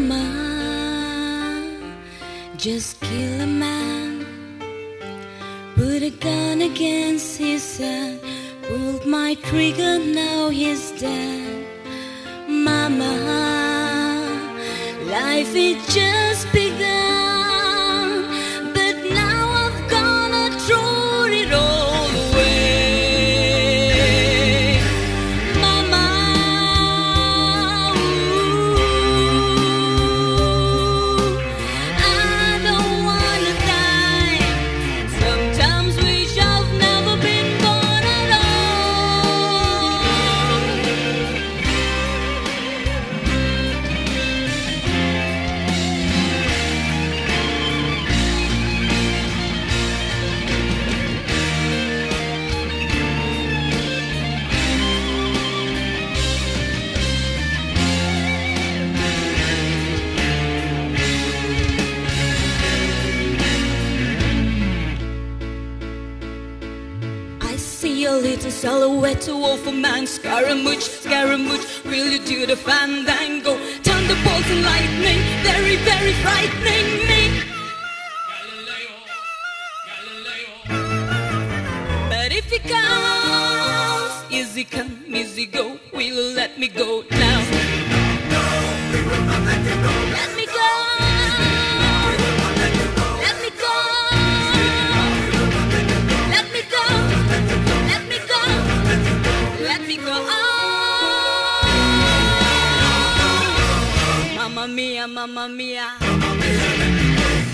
Mama, just kill a man. Put a gun against his head. Pulled my trigger, now he's dead. Mama, life is just see a little silhouette of a man Scaramouche, Scaramouche Will you do the fandango? Thunderbolts and lightning Very, very frightening me Galileo, Galileo But if he comes Easy come, easy go Will you let me go now? No, we will not Let me go let me go. Oh, Mamma mia, mamma mia.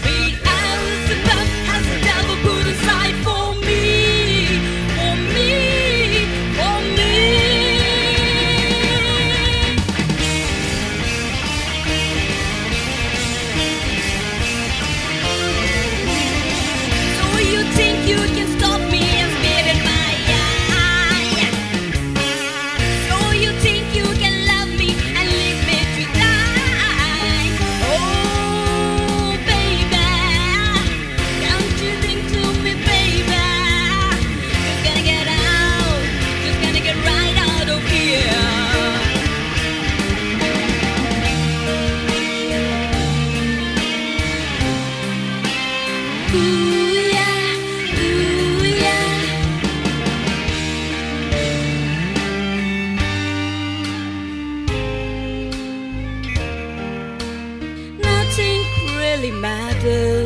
Beat as the really matters.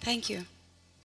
Thank you.